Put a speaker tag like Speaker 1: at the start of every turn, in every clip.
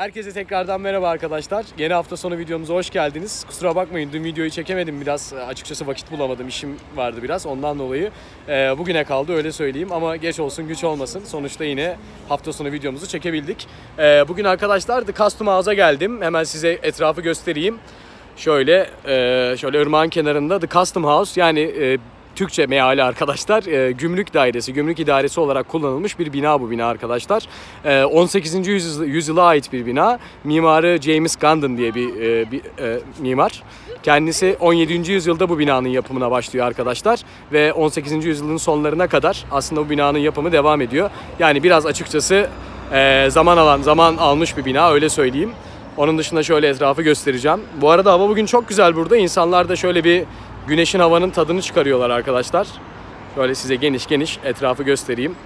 Speaker 1: Herkese tekrardan merhaba arkadaşlar. Yeni hafta sonu videomuza hoş geldiniz. Kusura bakmayın dün videoyu çekemedim biraz. Açıkçası vakit bulamadım. işim vardı biraz. Ondan dolayı e, bugüne kaldı öyle söyleyeyim. Ama geç olsun güç olmasın. Sonuçta yine hafta sonu videomuzu çekebildik. E, bugün arkadaşlar The Custom House'a geldim. Hemen size etrafı göstereyim. Şöyle e, şöyle ırmağın kenarında The Custom House yani e, Türkçe meali arkadaşlar. E, gümrük dairesi, gümrük idaresi olarak kullanılmış bir bina bu bina arkadaşlar. E, 18. Yüzyıl, yüzyıla ait bir bina. Mimarı James Gandon diye bir, e, bir e, mimar. Kendisi 17. yüzyılda bu binanın yapımına başlıyor arkadaşlar. Ve 18. yüzyılın sonlarına kadar aslında bu binanın yapımı devam ediyor. Yani biraz açıkçası e, zaman alan, zaman almış bir bina öyle söyleyeyim. Onun dışında şöyle etrafı göstereceğim. Bu arada hava bugün çok güzel burada. İnsanlar da şöyle bir güneşin havanın tadını çıkarıyorlar arkadaşlar. Şöyle size geniş geniş etrafı göstereyim.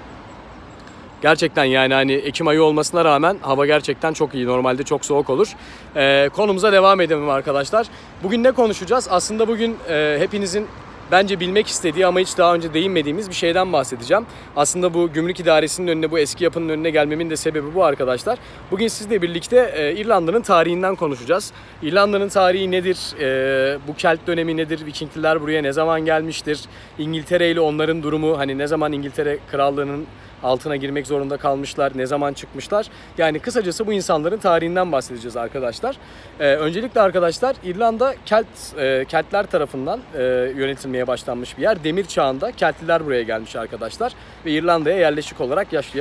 Speaker 1: Gerçekten yani hani Ekim ayı olmasına rağmen hava gerçekten çok iyi. Normalde çok soğuk olur. Ee, konumuza devam edelim arkadaşlar. Bugün ne konuşacağız? Aslında bugün e, hepinizin bence bilmek istediği ama hiç daha önce değinmediğimiz bir şeyden bahsedeceğim. Aslında bu gümrük idaresinin önüne, bu eski yapının önüne gelmemin de sebebi bu arkadaşlar. Bugün sizle birlikte e, İrlanda'nın tarihinden konuşacağız. İrlanda'nın tarihi nedir? E, bu Kelt dönemi nedir? Vikingliler buraya ne zaman gelmiştir? İngiltere ile onların durumu, hani ne zaman İngiltere krallığının altına girmek zorunda kalmışlar, ne zaman çıkmışlar. Yani kısacası bu insanların tarihinden bahsedeceğiz arkadaşlar. Ee, öncelikle arkadaşlar İrlanda Kelt e, Keltler tarafından e, yönetilmeye başlanmış bir yer. Demir çağında Keltliler buraya gelmiş arkadaşlar ve İrlanda'ya yerleşik olarak yaş, e,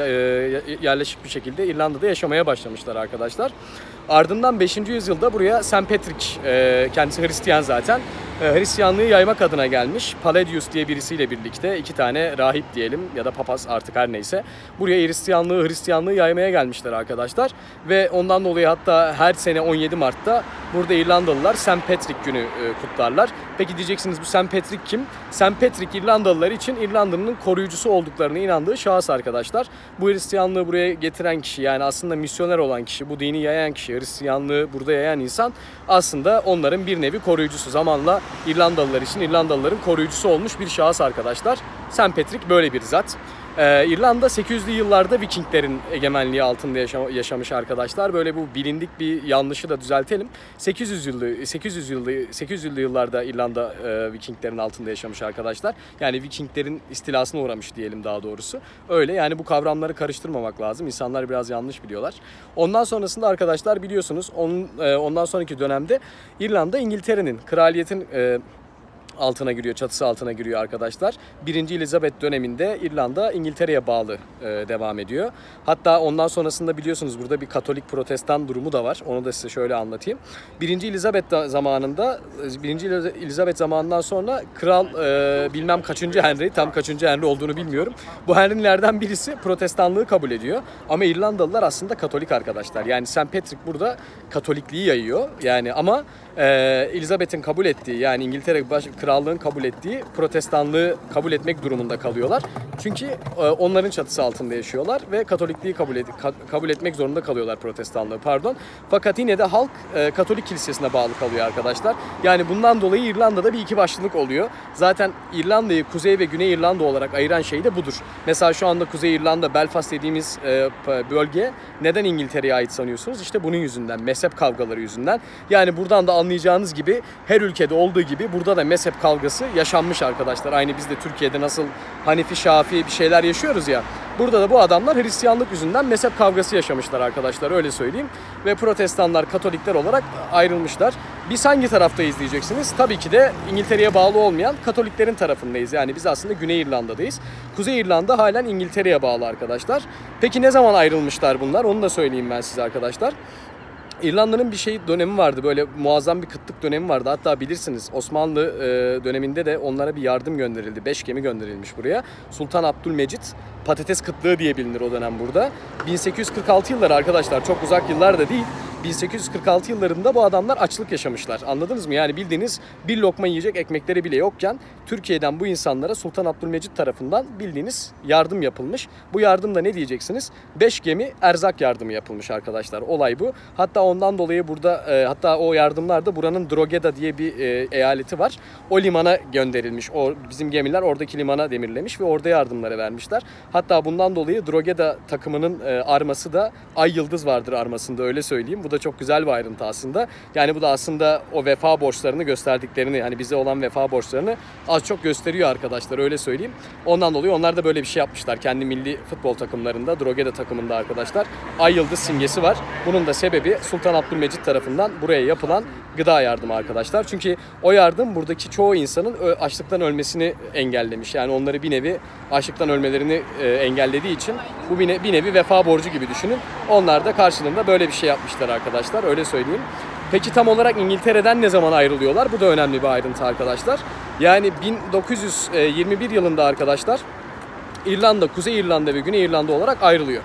Speaker 1: yerleşik bir şekilde İrlanda'da yaşamaya başlamışlar arkadaşlar. Ardından 5. yüzyılda buraya St. Patrick, e, kendisi Hristiyan zaten, e, Hristiyanlığı yaymak adına gelmiş. Palladius diye birisiyle birlikte iki tane rahip diyelim ya da papaz artık her neyse. Buraya Hristiyanlığı, Hristiyanlığı yaymaya gelmişler arkadaşlar. Ve ondan dolayı hatta her sene 17 Mart'ta burada İrlandalılar St. Patrick günü e, kutlarlar. Peki diyeceksiniz bu St. Patrick kim? St. Patrick İrlandalılar için İrlanda'nın koruyucusu olduklarını inandığı şahıs arkadaşlar. Bu Hristiyanlığı buraya getiren kişi yani aslında misyoner olan kişi, bu dini yayan kişi, Hristiyanlığı burada yayan insan aslında onların bir nevi koruyucusu. Zamanla İrlandalılar için İrlandalıların koruyucusu olmuş bir şahıs arkadaşlar. St. Patrick böyle bir zat. Ee, İrlanda 800'lü yıllarda Vikinglerin egemenliği altında yaşa- yaşamış arkadaşlar. Böyle bu bilindik bir yanlışı da düzeltelim. 800 yıllı 800 yıllı 800'lü yıllarda İrlanda e, Vikinglerin altında yaşamış arkadaşlar. Yani Vikinglerin istilasına uğramış diyelim daha doğrusu. Öyle yani bu kavramları karıştırmamak lazım. İnsanlar biraz yanlış biliyorlar. Ondan sonrasında arkadaşlar biliyorsunuz onun, e, ondan sonraki dönemde İrlanda İngiltere'nin kraliyetin e, altına giriyor, çatısı altına giriyor arkadaşlar. 1. Elizabeth döneminde İrlanda İngiltere'ye bağlı e, devam ediyor. Hatta ondan sonrasında biliyorsunuz burada bir Katolik Protestan durumu da var. Onu da size şöyle anlatayım. 1. Elizabeth da- zamanında 1. Elizabeth zamanından sonra kral e, bilmem kaçıncı Henry, tam kaçıncı Henry olduğunu bilmiyorum. Bu Henry'lerden birisi Protestanlığı kabul ediyor. Ama İrlandalılar aslında Katolik arkadaşlar. Yani St. Patrick burada Katolikliği yayıyor. Yani ama e, Elizabeth'in kabul ettiği yani İngiltere baş, krallığın kabul ettiği protestanlığı kabul etmek durumunda kalıyorlar. Çünkü e, onların çatısı altında yaşıyorlar ve Katolikliği kabul, ed- ka- kabul etmek zorunda kalıyorlar protestanlığı pardon. Fakat yine de halk e, Katolik kilisesine bağlı kalıyor arkadaşlar. Yani bundan dolayı İrlanda'da bir iki başlılık oluyor. Zaten İrlanda'yı Kuzey ve Güney İrlanda olarak ayıran şey de budur. Mesela şu anda Kuzey İrlanda, Belfast dediğimiz e, bölge neden İngiltere'ye ait sanıyorsunuz? İşte bunun yüzünden, mezhep kavgaları yüzünden. Yani buradan da anlayacağınız gibi her ülkede olduğu gibi burada da mezhep kavgası yaşanmış arkadaşlar. Aynı biz de Türkiye'de nasıl Hanefi, Şafii bir şeyler yaşıyoruz ya. Burada da bu adamlar Hristiyanlık yüzünden mezhep kavgası yaşamışlar arkadaşlar öyle söyleyeyim. Ve protestanlar, katolikler olarak ayrılmışlar. Biz hangi taraftayız diyeceksiniz? Tabii ki de İngiltere'ye bağlı olmayan Katoliklerin tarafındayız. Yani biz aslında Güney İrlanda'dayız. Kuzey İrlanda halen İngiltere'ye bağlı arkadaşlar. Peki ne zaman ayrılmışlar bunlar? Onu da söyleyeyim ben size arkadaşlar. İrlanda'nın bir şey dönemi vardı böyle muazzam bir kıtlık dönemi vardı. Hatta bilirsiniz Osmanlı e, döneminde de onlara bir yardım gönderildi. Beş gemi gönderilmiş buraya. Sultan Abdülmecit patates kıtlığı diye bilinir o dönem burada. 1846 yılları arkadaşlar çok uzak yıllar da değil. 1846 yıllarında bu adamlar açlık yaşamışlar. Anladınız mı? Yani bildiğiniz bir lokma yiyecek ekmekleri bile yokken Türkiye'den bu insanlara Sultan Abdülmecit tarafından bildiğiniz yardım yapılmış. Bu yardımda ne diyeceksiniz? 5 gemi erzak yardımı yapılmış arkadaşlar. Olay bu. Hatta ondan dolayı burada e, hatta o yardımlar da buranın Drogeda diye bir e, eyaleti var. O limana gönderilmiş. O bizim gemiler oradaki limana demirlemiş ve orada yardımları vermişler. Hatta bundan dolayı Drogeda takımının e, arması da ay yıldız vardır armasında öyle söyleyeyim. Bu da çok güzel bir ayrıntı aslında. Yani bu da aslında o vefa borçlarını gösterdiklerini hani bize olan vefa borçlarını az çok gösteriyor arkadaşlar öyle söyleyeyim. Ondan dolayı onlar da böyle bir şey yapmışlar. Kendi milli futbol takımlarında, Drogeda takımında arkadaşlar ay yıldız simgesi var. Bunun da sebebi Sultan Abdülmecit tarafından buraya yapılan gıda yardımı arkadaşlar. Çünkü o yardım buradaki çoğu insanın açlıktan ölmesini engellemiş. Yani onları bir nevi açlıktan ölmelerini e, engellediği için bu bir, ne- bir nevi vefa borcu gibi düşünün. Onlar da karşılığında böyle bir şey yapmışlar arkadaşlar öyle söyleyeyim. Peki tam olarak İngiltere'den ne zaman ayrılıyorlar? Bu da önemli bir ayrıntı arkadaşlar. Yani 1921 yılında arkadaşlar İrlanda, Kuzey İrlanda ve Güney İrlanda olarak ayrılıyor.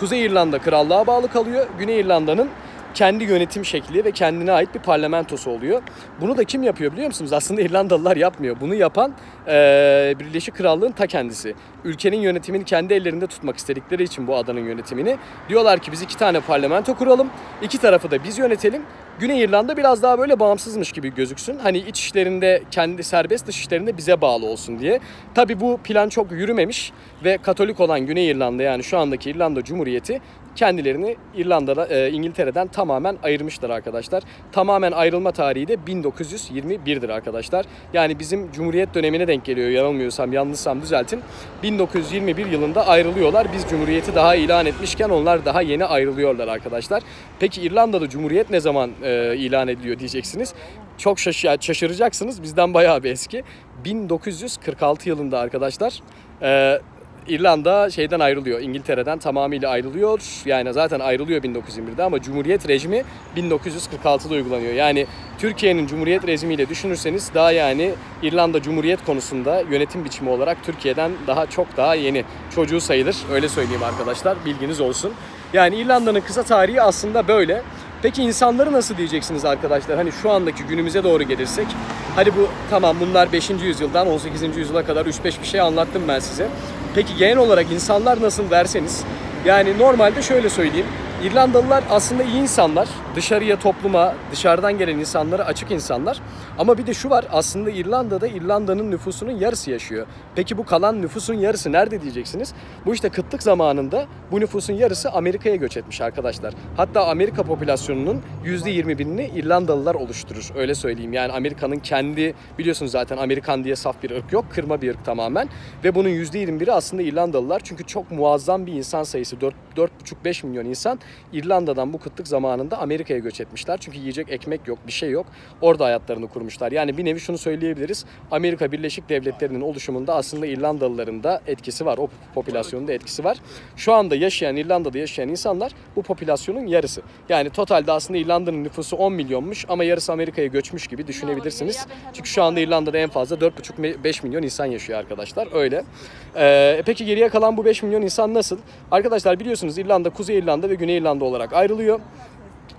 Speaker 1: Kuzey İrlanda krallığa bağlı kalıyor. Güney İrlanda'nın kendi yönetim şekli ve kendine ait bir parlamentosu oluyor. Bunu da kim yapıyor biliyor musunuz? Aslında İrlandalılar yapmıyor. Bunu yapan eee Birleşik Krallığın ta kendisi. Ülkenin yönetimini kendi ellerinde tutmak istedikleri için bu adanın yönetimini diyorlar ki biz iki tane parlamento kuralım. İki tarafı da biz yönetelim. Güney İrlanda biraz daha böyle bağımsızmış gibi gözüksün. Hani iç işlerinde kendi serbest dış işlerinde bize bağlı olsun diye. Tabi bu plan çok yürümemiş ve Katolik olan Güney İrlanda yani şu andaki İrlanda Cumhuriyeti kendilerini İrlanda'da e, İngiltere'den tamamen ayırmışlar arkadaşlar. Tamamen ayrılma tarihi de 1921'dir arkadaşlar. Yani bizim Cumhuriyet dönemine denk geliyor yanılmıyorsam yanlışsam düzeltin. 1921 yılında ayrılıyorlar. Biz Cumhuriyeti daha ilan etmişken onlar daha yeni ayrılıyorlar arkadaşlar. Peki İrlanda'da Cumhuriyet ne zaman e, ilan ediliyor diyeceksiniz. Çok şaş- şaşıracaksınız. Bizden bayağı bir eski. 1946 yılında arkadaşlar. E, İrlanda şeyden ayrılıyor. İngiltere'den tamamıyla ayrılıyor. Yani zaten ayrılıyor 1921'de ama Cumhuriyet rejimi 1946'da uygulanıyor. Yani Türkiye'nin Cumhuriyet rejimiyle düşünürseniz daha yani İrlanda Cumhuriyet konusunda yönetim biçimi olarak Türkiye'den daha çok daha yeni. Çocuğu sayılır. Öyle söyleyeyim arkadaşlar. Bilginiz olsun. Yani İrlanda'nın kısa tarihi aslında böyle. Peki insanları nasıl diyeceksiniz arkadaşlar? Hani şu andaki günümüze doğru gelirsek. Hadi bu tamam bunlar 5. yüzyıldan 18. yüzyıla kadar 3-5 bir şey anlattım ben size. Peki genel olarak insanlar nasıl derseniz yani normalde şöyle söyleyeyim. İrlandalılar aslında iyi insanlar. Dışarıya, topluma, dışarıdan gelen insanlara açık insanlar. Ama bir de şu var. Aslında İrlanda'da İrlanda'nın nüfusunun yarısı yaşıyor. Peki bu kalan nüfusun yarısı nerede diyeceksiniz? Bu işte kıtlık zamanında bu nüfusun yarısı Amerika'ya göç etmiş arkadaşlar. Hatta Amerika popülasyonunun %21'ini İrlandalılar oluşturur. Öyle söyleyeyim. Yani Amerika'nın kendi biliyorsunuz zaten Amerikan diye saf bir ırk yok. Kırma bir ırk tamamen. Ve bunun %21'i aslında İrlandalılar. Çünkü çok muazzam bir insan sayısı. 4,5-5 milyon insan İrlanda'dan bu kıtlık zamanında Amerika'ya göç etmişler. Çünkü yiyecek ekmek yok, bir şey yok. Orada hayatlarını kurmuşlar. Yani bir nevi şunu söyleyebiliriz. Amerika Birleşik Devletleri'nin oluşumunda aslında İrlandalıların da etkisi var. O popülasyonun da etkisi var. Şu anda yaşayan, İrlanda'da yaşayan insanlar bu popülasyonun yarısı. Yani totalde aslında İrlanda'nın nüfusu 10 milyonmuş ama yarısı Amerika'ya göçmüş gibi düşünebilirsiniz. Çünkü şu anda İrlanda'da en fazla 4,5-5 milyon insan yaşıyor arkadaşlar. Öyle. Ee, peki geriye kalan bu 5 milyon insan nasıl? Arkadaşlar biliyorsunuz İrlanda, Kuzey İrlanda ve Güney İrlanda olarak ayrılıyor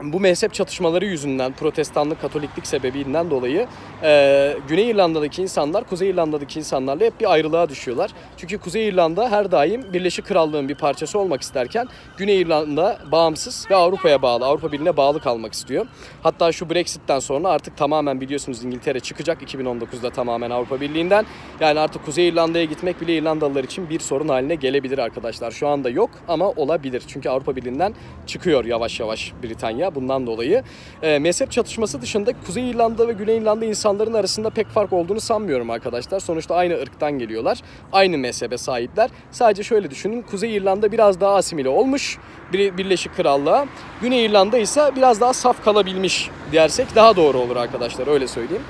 Speaker 1: bu mezhep çatışmaları yüzünden, protestanlık, katoliklik sebebinden dolayı e, Güney İrlanda'daki insanlar Kuzey İrlanda'daki insanlarla hep bir ayrılığa düşüyorlar. Çünkü Kuzey İrlanda her daim Birleşik Krallığın bir parçası olmak isterken Güney İrlanda bağımsız ve Avrupa'ya bağlı, Avrupa Birliği'ne bağlı kalmak istiyor. Hatta şu Brexit'ten sonra artık tamamen biliyorsunuz İngiltere çıkacak 2019'da tamamen Avrupa Birliği'nden. Yani artık Kuzey İrlanda'ya gitmek bile İrlandalılar için bir sorun haline gelebilir arkadaşlar. Şu anda yok ama olabilir. Çünkü Avrupa Birliği'nden çıkıyor yavaş yavaş Britanya bundan dolayı. E, mezhep çatışması dışında Kuzey İrlanda ve Güney İrlanda insanların arasında pek fark olduğunu sanmıyorum arkadaşlar. Sonuçta aynı ırktan geliyorlar. Aynı mezhebe sahipler. Sadece şöyle düşünün. Kuzey İrlanda biraz daha asimile olmuş bir Birleşik Krallığa. Güney İrlanda ise biraz daha saf kalabilmiş dersek daha doğru olur arkadaşlar öyle söyleyeyim.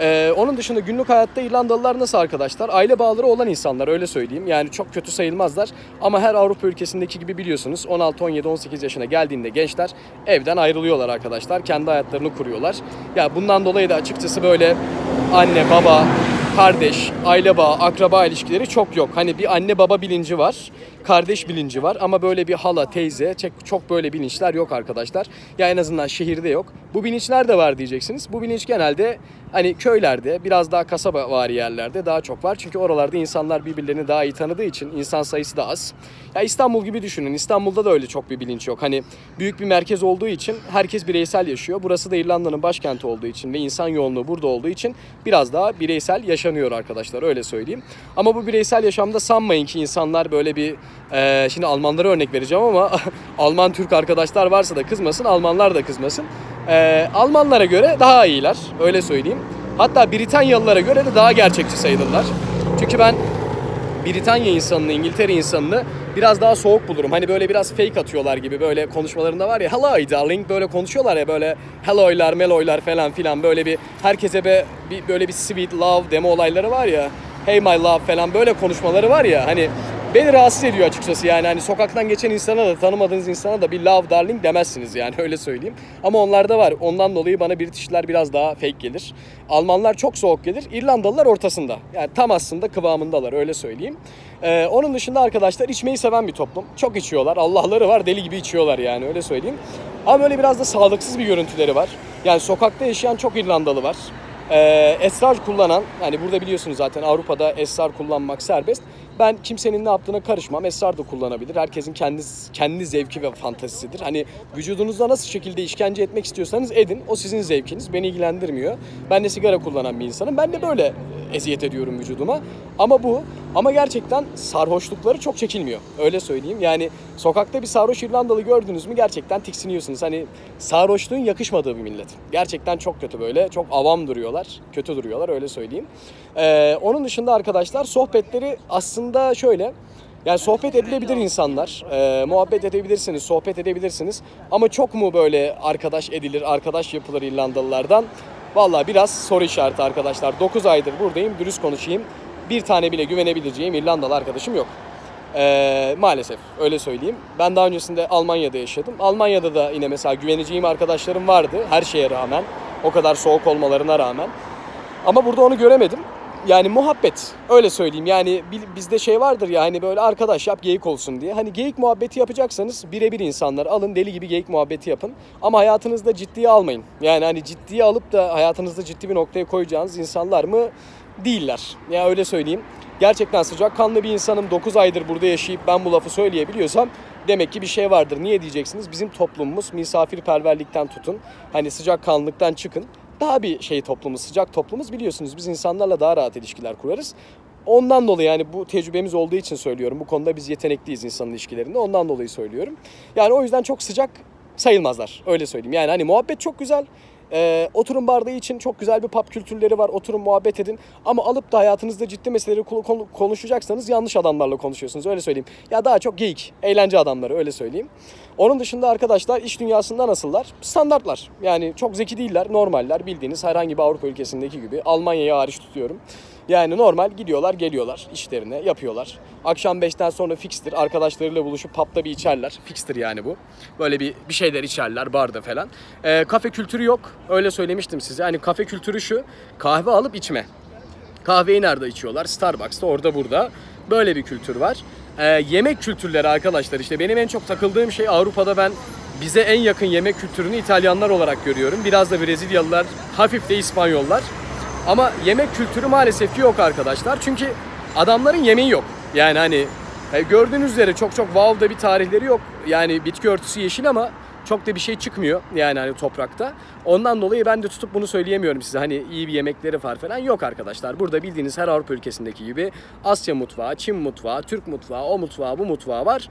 Speaker 1: Ee, onun dışında günlük hayatta İrlandalılar nasıl arkadaşlar? Aile bağları olan insanlar öyle söyleyeyim. Yani çok kötü sayılmazlar. Ama her Avrupa ülkesindeki gibi biliyorsunuz 16, 17, 18 yaşına geldiğinde gençler evden ayrılıyorlar arkadaşlar. Kendi hayatlarını kuruyorlar. Ya bundan dolayı da açıkçası böyle anne, baba, kardeş, aile bağı, akraba ilişkileri çok yok. Hani bir anne baba bilinci var. Kardeş bilinci var ama böyle bir hala, teyze, çok, böyle bilinçler yok arkadaşlar. Ya en azından şehirde yok. Bu bilinçler de var diyeceksiniz. Bu bilinç genelde hani köylerde, biraz daha kasaba vari yerlerde daha çok var. Çünkü oralarda insanlar birbirlerini daha iyi tanıdığı için insan sayısı da az. Ya İstanbul gibi düşünün. İstanbul'da da öyle çok bir bilinç yok. Hani büyük bir merkez olduğu için herkes bireysel yaşıyor. Burası da İrlanda'nın başkenti olduğu için ve insan yoğunluğu burada olduğu için biraz daha bireysel yaşanıyor arkadaşlar öyle söyleyeyim. Ama bu bireysel yaşamda sanmayın ki insanlar böyle bir e, şimdi Almanlara örnek vereceğim ama Alman Türk arkadaşlar varsa da kızmasın, Almanlar da kızmasın. E, Almanlara göre daha iyiler öyle söyleyeyim. Hatta Britanyalılara göre de daha gerçekçi sayılırlar. Çünkü ben Britanya insanını, İngiltere insanını biraz daha soğuk bulurum. Hani böyle biraz fake atıyorlar gibi böyle konuşmalarında var ya hello darling böyle konuşuyorlar ya böyle hello'ylar, melo'ylar falan filan böyle bir herkese be, bir, böyle bir sweet love demo olayları var ya hey my love falan böyle konuşmaları var ya hani beni rahatsız ediyor açıkçası yani hani sokaktan geçen insana da tanımadığınız insana da bir love darling demezsiniz yani öyle söyleyeyim. Ama onlarda var. Ondan dolayı bana Britishler biraz daha fake gelir. Almanlar çok soğuk gelir. İrlandalılar ortasında. Yani tam aslında kıvamındalar öyle söyleyeyim. Ee, onun dışında arkadaşlar içmeyi seven bir toplum. Çok içiyorlar. Allah'ları var deli gibi içiyorlar yani öyle söyleyeyim. Ama böyle biraz da sağlıksız bir görüntüleri var. Yani sokakta yaşayan çok İrlandalı var. Ee, esrar kullanan, yani burada biliyorsunuz zaten Avrupa'da esrar kullanmak serbest. Ben kimsenin ne yaptığına karışmam. Esrar da kullanabilir. Herkesin kendi kendi zevki ve fantazisidir. Hani vücudunuzda nasıl şekilde işkence etmek istiyorsanız edin. O sizin zevkiniz. Beni ilgilendirmiyor. Ben de sigara kullanan bir insanım. Ben de böyle eziyet ediyorum vücuduma. Ama bu ama gerçekten sarhoşlukları çok çekilmiyor. Öyle söyleyeyim. Yani sokakta bir sarhoş İrlandalı gördünüz mü gerçekten tiksiniyorsunuz. Hani sarhoşluğun yakışmadığı bir millet. Gerçekten çok kötü böyle. Çok avam duruyorlar. Kötü duruyorlar öyle söyleyeyim. Ee, onun dışında arkadaşlar sohbetleri aslında şöyle. Yani sohbet edilebilir insanlar. E, muhabbet edebilirsiniz, sohbet edebilirsiniz. Ama çok mu böyle arkadaş edilir, arkadaş yapılır İrlandalılardan? Vallahi biraz soru işareti arkadaşlar. 9 aydır buradayım, dürüst konuşayım. Bir tane bile güvenebileceğim İrlandalı arkadaşım yok. Ee, maalesef öyle söyleyeyim. Ben daha öncesinde Almanya'da yaşadım. Almanya'da da yine mesela güveneceğim arkadaşlarım vardı her şeye rağmen. O kadar soğuk olmalarına rağmen. Ama burada onu göremedim yani muhabbet öyle söyleyeyim yani bizde şey vardır ya hani böyle arkadaş yap geyik olsun diye. Hani geyik muhabbeti yapacaksanız birebir insanlar alın deli gibi geyik muhabbeti yapın. Ama hayatınızda ciddiye almayın. Yani hani ciddiye alıp da hayatınızda ciddi bir noktaya koyacağınız insanlar mı? Değiller. Ya yani öyle söyleyeyim. Gerçekten sıcakkanlı bir insanım 9 aydır burada yaşayıp ben bu lafı söyleyebiliyorsam demek ki bir şey vardır. Niye diyeceksiniz? Bizim toplumumuz misafirperverlikten tutun. Hani sıcakkanlılıktan çıkın daha bir şey toplumumuz, sıcak toplumumuz biliyorsunuz biz insanlarla daha rahat ilişkiler kurarız. Ondan dolayı yani bu tecrübemiz olduğu için söylüyorum. Bu konuda biz yetenekliyiz insan ilişkilerinde. Ondan dolayı söylüyorum. Yani o yüzden çok sıcak sayılmazlar. Öyle söyleyeyim. Yani hani muhabbet çok güzel. Ee, oturun bardağı için çok güzel bir pub kültürleri var. Oturun muhabbet edin. Ama alıp da hayatınızda ciddi meseleleri konuşacaksanız yanlış adamlarla konuşuyorsunuz. Öyle söyleyeyim. Ya daha çok geyik, eğlence adamları öyle söyleyeyim. Onun dışında arkadaşlar iş dünyasında nasıllar? Standartlar. Yani çok zeki değiller, normaller. Bildiğiniz herhangi bir Avrupa ülkesindeki gibi. Almanya'yı hariç tutuyorum. Yani normal gidiyorlar geliyorlar işlerine yapıyorlar. Akşam 5'ten sonra fikstir. Arkadaşlarıyla buluşup pub'da bir içerler. Fikstir yani bu. Böyle bir bir şeyler içerler barda falan. Ee, kafe kültürü yok. Öyle söylemiştim size. Hani kafe kültürü şu. Kahve alıp içme. Kahveyi nerede içiyorlar? Starbucks'ta orada burada. Böyle bir kültür var. Ee, yemek kültürleri arkadaşlar işte benim en çok takıldığım şey Avrupa'da ben bize en yakın yemek kültürünü İtalyanlar olarak görüyorum. Biraz da Brezilyalılar, hafif de İspanyollar. Ama yemek kültürü maalesef ki yok arkadaşlar. Çünkü adamların yemeği yok. Yani hani e, gördüğünüz üzere çok çok wow da bir tarihleri yok. Yani bitki örtüsü yeşil ama çok da bir şey çıkmıyor yani hani toprakta. Ondan dolayı ben de tutup bunu söyleyemiyorum size. Hani iyi bir yemekleri var falan yok arkadaşlar. Burada bildiğiniz her Avrupa ülkesindeki gibi Asya mutfağı, Çin mutfağı, Türk mutfağı, o mutfağı, bu mutfağı var.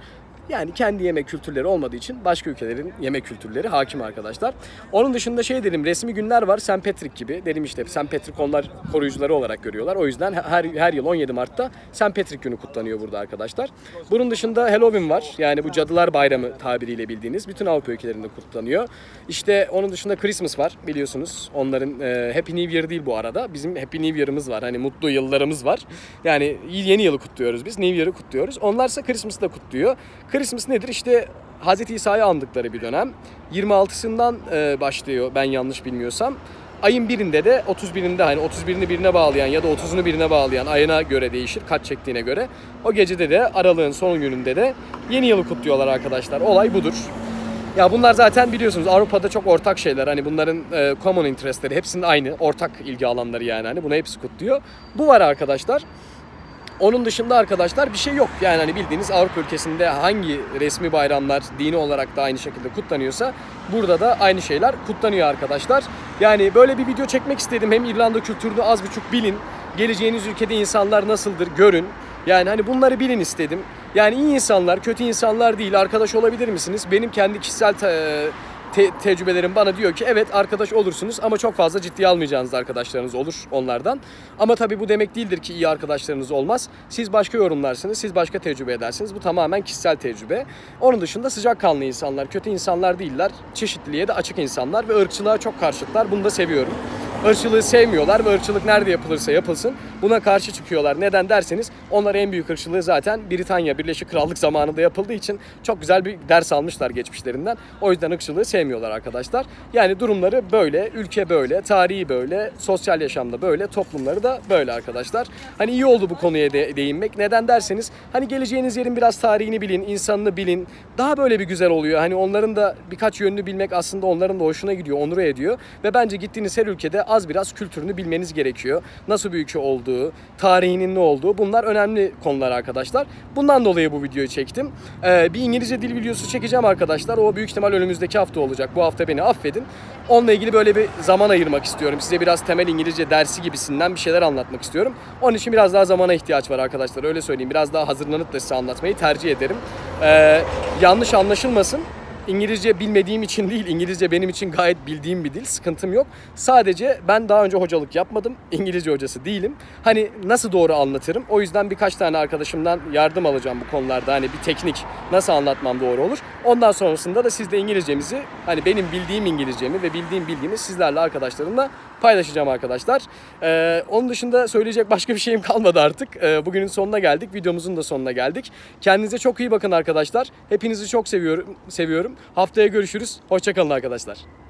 Speaker 1: Yani kendi yemek kültürleri olmadığı için başka ülkelerin yemek kültürleri hakim arkadaşlar. Onun dışında şey dedim resmi günler var St. Patrick gibi. Dedim işte St. Patrick onlar koruyucuları olarak görüyorlar. O yüzden her, her yıl 17 Mart'ta St. Patrick günü kutlanıyor burada arkadaşlar. Bunun dışında Halloween var. Yani bu Cadılar Bayramı tabiriyle bildiğiniz bütün Avrupa ülkelerinde kutlanıyor. İşte onun dışında Christmas var biliyorsunuz. Onların e, Happy New Year değil bu arada. Bizim Happy New Year'ımız var. Hani mutlu yıllarımız var. Yani yeni yılı kutluyoruz biz. New Year'ı kutluyoruz. Onlarsa Christmas'ı da kutluyor. Christmas nedir? İşte Hz. İsa'yı andıkları bir dönem. 26'sından e, başlıyor ben yanlış bilmiyorsam. ayın birinde de 31'inde hani 31'ini birine bağlayan ya da 30'unu birine bağlayan ayına göre değişir kaç çektiğine göre. O gecede de aralığın son gününde de yeni yılı kutluyorlar arkadaşlar. Olay budur. Ya bunlar zaten biliyorsunuz Avrupa'da çok ortak şeyler. Hani bunların e, common interestleri hepsinin aynı. Ortak ilgi alanları yani. Hani bunu hepsi kutluyor. Bu var arkadaşlar. Onun dışında arkadaşlar bir şey yok. Yani hani bildiğiniz Avrupa ülkesinde hangi resmi bayramlar dini olarak da aynı şekilde kutlanıyorsa burada da aynı şeyler kutlanıyor arkadaşlar. Yani böyle bir video çekmek istedim. Hem İrlanda kültürünü az buçuk bilin. Geleceğiniz ülkede insanlar nasıldır görün. Yani hani bunları bilin istedim. Yani iyi insanlar, kötü insanlar değil. Arkadaş olabilir misiniz? Benim kendi kişisel te- te- tecrübelerim bana diyor ki evet arkadaş olursunuz ama çok fazla ciddiye almayacağınız arkadaşlarınız olur onlardan. Ama tabii bu demek değildir ki iyi arkadaşlarınız olmaz. Siz başka yorumlarsınız, siz başka tecrübe edersiniz. Bu tamamen kişisel tecrübe. Onun dışında sıcakkanlı insanlar, kötü insanlar değiller. Çeşitliliğe de açık insanlar ve ırkçılığa çok karşıtlar. Bunu da seviyorum. Irkçılığı sevmiyorlar ve ırkçılık nerede yapılırsa yapılsın buna karşı çıkıyorlar. Neden derseniz onlar en büyük ırkçılığı zaten Britanya Birleşik Krallık zamanında yapıldığı için çok güzel bir ders almışlar geçmişlerinden. O yüzden ırkçılığı sevmiyorlar arkadaşlar. Yani durumları böyle, ülke böyle, tarihi böyle, sosyal yaşamda böyle, toplumları da böyle arkadaşlar. Hani iyi oldu bu konuya de- değinmek. Neden derseniz hani geleceğiniz yerin biraz tarihini bilin, insanını bilin. Daha böyle bir güzel oluyor. Hani onların da birkaç yönünü bilmek aslında onların da hoşuna gidiyor, onur ediyor. Ve bence gittiğiniz her ülkede az biraz kültürünü bilmeniz gerekiyor. Nasıl bir ülke olduğu, tarihinin ne olduğu bunlar önemli konular arkadaşlar. Bundan dolayı bu videoyu çektim. Ee, bir İngilizce dil videosu çekeceğim arkadaşlar. O büyük ihtimal önümüzdeki hafta olacak. Bu hafta beni affedin. Onunla ilgili böyle bir zaman ayırmak istiyorum. Size biraz temel İngilizce dersi gibisinden bir şeyler anlatmak istiyorum. Onun için biraz daha zamana ihtiyaç var arkadaşlar. Öyle söyleyeyim. Biraz daha hazırlanıp da size anlatmayı tercih ederim. Ee, yanlış anlaşılmasın. İngilizce bilmediğim için değil, İngilizce benim için gayet bildiğim bir dil, sıkıntım yok. Sadece ben daha önce hocalık yapmadım, İngilizce hocası değilim. Hani nasıl doğru anlatırım? O yüzden birkaç tane arkadaşımdan yardım alacağım bu konularda. Hani bir teknik nasıl anlatmam doğru olur. Ondan sonrasında da siz de İngilizcemizi, hani benim bildiğim İngilizcemi ve bildiğim bilgimi sizlerle arkadaşlarımla paylaşacağım arkadaşlar. Ee, onun dışında söyleyecek başka bir şeyim kalmadı artık. Ee, bugünün sonuna geldik, videomuzun da sonuna geldik. Kendinize çok iyi bakın arkadaşlar. Hepinizi çok seviyorum. seviyorum. Haftaya görüşürüz. Hoşçakalın arkadaşlar.